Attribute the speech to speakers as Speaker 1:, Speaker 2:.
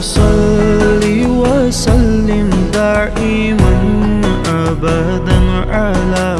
Speaker 1: صل وسلم دائما أبدا على